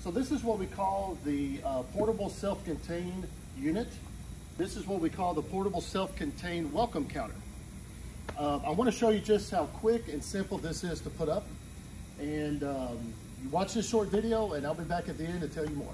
So this is what we call the uh, portable self-contained unit. This is what we call the portable self-contained welcome counter. Uh, I want to show you just how quick and simple this is to put up. And um, you watch this short video and I'll be back at the end to tell you more.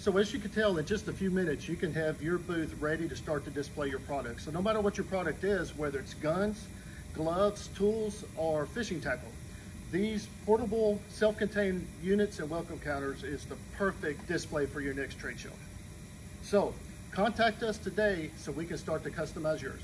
So as you can tell, in just a few minutes, you can have your booth ready to start to display your product. So no matter what your product is, whether it's guns, gloves, tools, or fishing tackle, these portable self-contained units and welcome counters is the perfect display for your next trade show. So contact us today so we can start to customize yours.